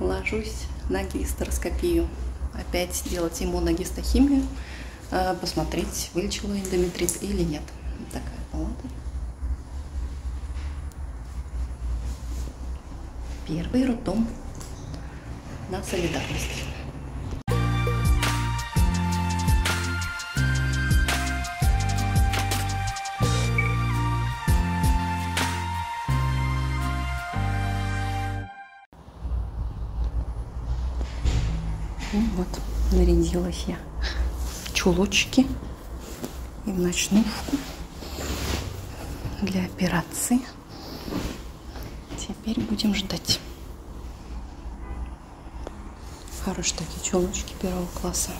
ложусь на гистероскопию. Опять сделать иммуногистохимию, э, посмотреть, вылечила эндометрит или нет. Такая палата. Первый роддом на солидарности. Вот, нарядилась я в чулочки и в ночнушку для операции. Теперь будем ждать. Хорошие такие чулочки первого класса.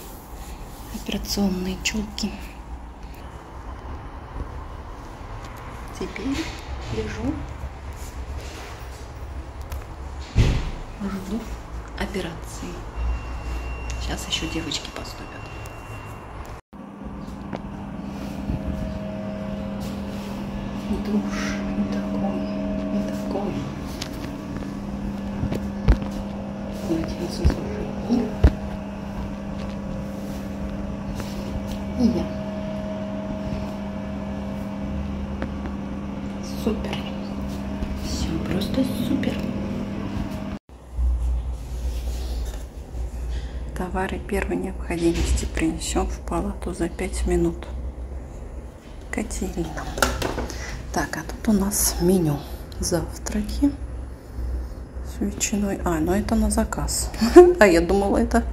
Операционные чулки. Теперь лежу. Жду операции. Сейчас еще девочки поступят. Душ не такой, не такой. Полотенце сушить. И я. Супер. Все просто супер. Товары первой необходимости принесем в палату за 5 минут. Катерина. Так, а тут у нас меню. Завтраки с ветчиной. А, ну это на заказ. А я думала, это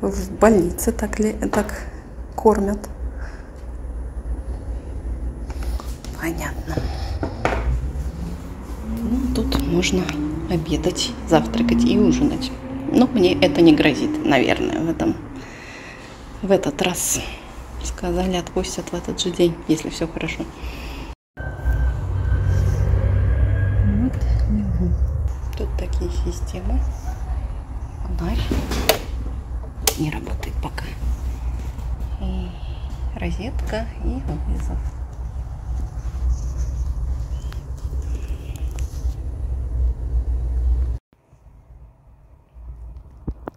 в больнице так, ли, так кормят. Понятно. Ну, тут можно обедать, завтракать и ужинать. Но мне это не грозит, наверное, в этом в этот раз. Сказали, отпустят в этот же день, если все хорошо. Вот Тут такие системы. Фонарь не работает пока. И розетка и вызов.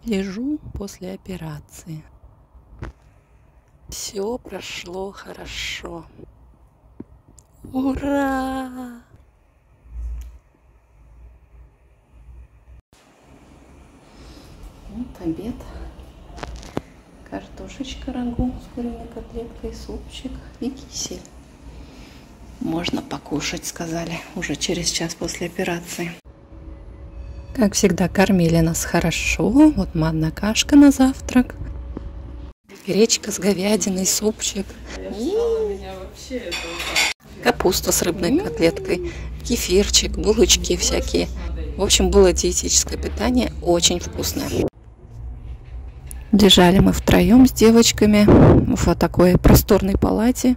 Лежу после операции. Все прошло хорошо. Ура! Вот обед. Картошечка рагу с куриной котлеткой, супчик и кисель. Можно покушать, сказали, уже через час после операции. Как всегда, кормили нас хорошо. Вот манная кашка на завтрак. Гречка с говядиной, супчик. Капуста с рыбной котлеткой, кефирчик, булочки всякие. В общем, было диетическое питание, очень вкусное. Лежали мы втроем с девочками в такой просторной палате.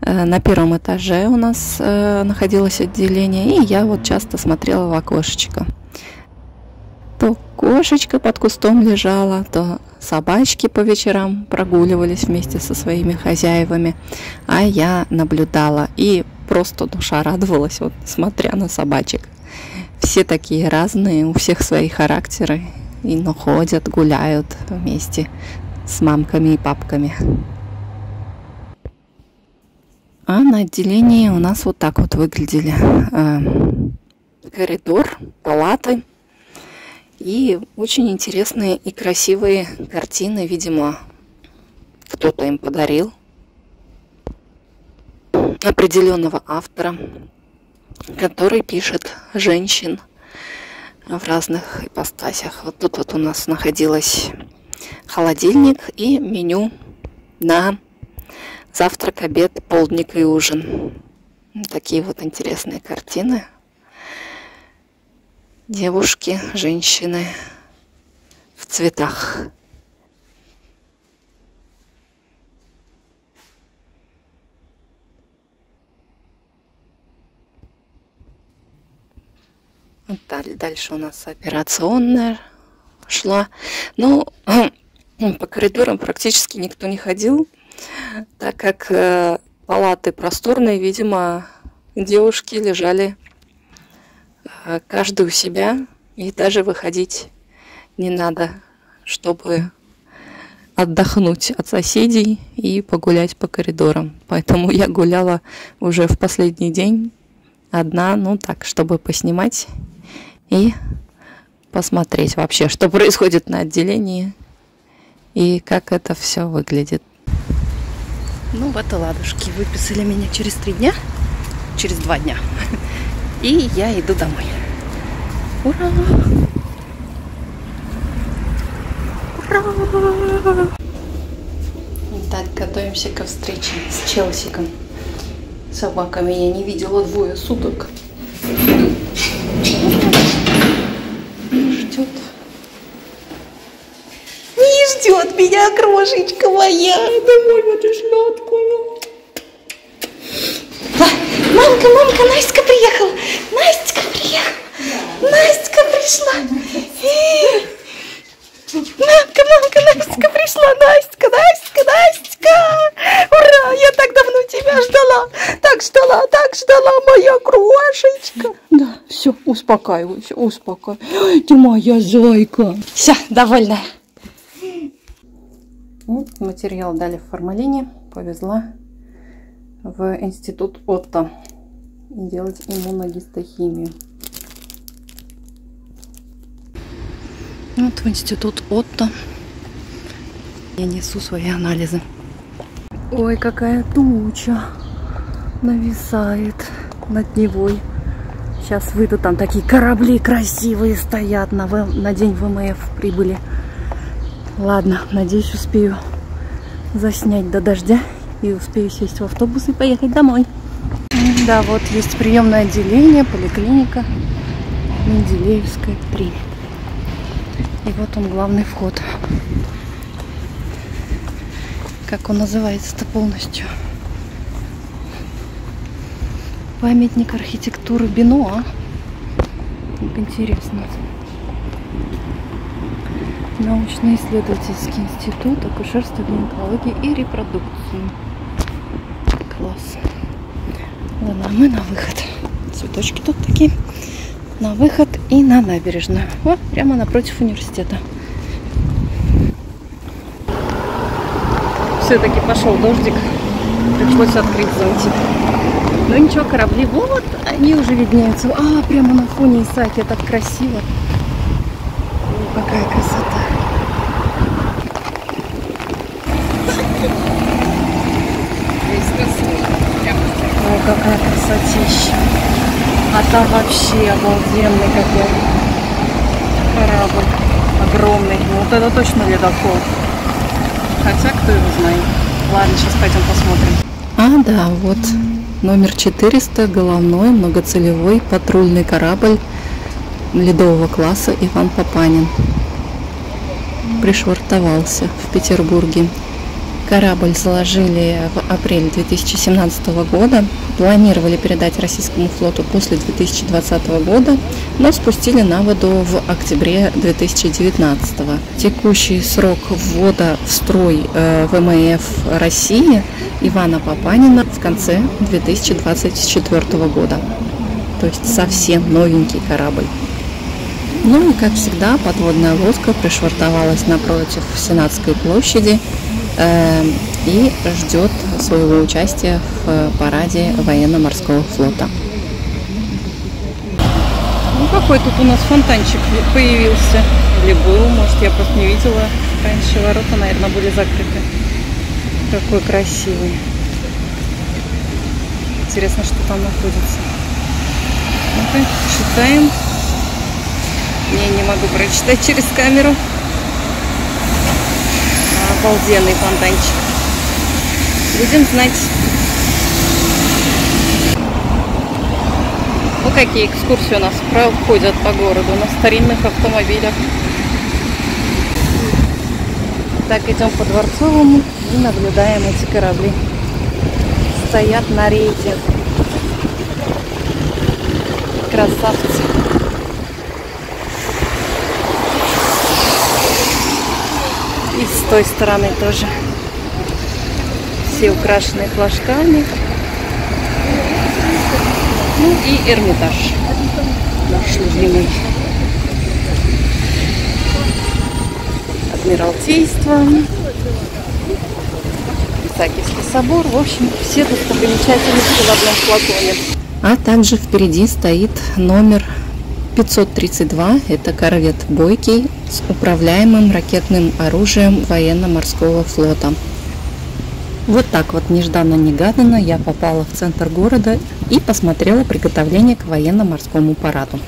На первом этаже у нас находилось отделение, и я вот часто смотрела в окошечко. То кошечка под кустом лежала, то собачки по вечерам прогуливались вместе со своими хозяевами, а я наблюдала и просто душа радовалась, вот смотря на собачек. Все такие разные, у всех свои характеры, и ну, ходят, гуляют вместе с мамками и папками. А на отделении у нас вот так вот выглядели э, коридор, палаты и очень интересные и красивые картины, видимо, кто-то им подарил определенного автора, который пишет женщин в разных ипостасях. Вот тут вот у нас находилось холодильник и меню на завтрак, обед, полдник и ужин. Такие вот интересные картины. Девушки, женщины в цветах. Дальше у нас операционная шла. Ну, по коридорам практически никто не ходил, так как э, палаты просторные, видимо, девушки лежали э, каждый у себя И даже выходить не надо, чтобы отдохнуть от соседей и погулять по коридорам. Поэтому я гуляла уже в последний день одна, ну так, чтобы поснимать и посмотреть вообще, что происходит на отделении и как это все выглядит. Ну вот и ладушки, выписали меня через три дня, через два дня, и я иду домой. Ура! Ура! Так, готовимся ко встрече с Челсиком. Собаками я не видела двое суток. Ждет. Не ждет меня крошечка моя. Домой вот и сладкую. Мамка, мамка, Настя приехала. Настя приехала. Настя пришла. Мамка, мамка, Настя пришла, Настя, Настя, Настя! Ура, я так давно тебя ждала, так ждала, так ждала, моя крошечка. Да, все, успокаивайся, успокаивайся. Ты моя зайка. Все, довольна. Вот материал дали в формалине, повезла в институт Отто делать иммуногистохимию. Вот в институт Отто я несу свои анализы. Ой, какая туча нависает над Невой. Сейчас выйду, там такие корабли красивые стоят, на, в... на день ВМФ прибыли. Ладно, надеюсь, успею заснять до дождя и успею сесть в автобус и поехать домой. Да, вот есть приемное отделение, поликлиника Менделеевская 3. И вот он, главный вход. Как он называется-то полностью? Памятник архитектуры Бенуа. Как интересно. Научно-исследовательский институт акушерства, гинекологии и репродукции. Класс. Ладно, мы на выход. Цветочки тут такие на выход и на набережную. Вот прямо напротив университета. Все-таки пошел дождик. Пришлось открыть зонтик. Ну ничего, корабли, вот они уже виднеются. А, прямо на фоне Исаки, так красиво. Какая красота. О, какая красотища. А там вообще обалденный какой корабль. Огромный. Вот это точно ледокол. Хотя, кто его знает. Ладно, сейчас пойдем посмотрим. А, да, вот номер 400, головной, многоцелевой патрульный корабль ледового класса Иван Папанин. Пришвартовался в Петербурге. Корабль заложили в апреле 2017 года. Планировали передать российскому флоту после 2020 года, но спустили на воду в октябре 2019. Текущий срок ввода в строй э, ВМФ России Ивана Папанина в конце 2024 года. То есть совсем новенький корабль. Ну и, как всегда, подводная лодка пришвартовалась напротив Сенатской площади э, и ждет своего участия в параде военно-морского флота. Ну какой тут у нас фонтанчик появился. Или был, может я просто не видела. Раньше ворота, наверное, были закрыты. Какой красивый. Интересно, что там находится. Ну-ка, читаем. Не, не могу прочитать через камеру. Обалденный фонтанчик. Будем знать. Ну, какие экскурсии у нас проходят по городу на старинных автомобилях. Так, идем по Дворцовому и наблюдаем эти корабли. Стоят на рейде. Красавцы. той стороны тоже все украшены флажками. Ну и Эрмитаж наш любимый. Адмиралтейство, Исаакиевский собор. В общем, все достопримечательности в одном флаконе. А также впереди стоит номер 532. Это корвет «Бойкий» с управляемым ракетным оружием военно-морского флота. Вот так вот нежданно-негаданно я попала в центр города и посмотрела приготовление к военно-морскому параду.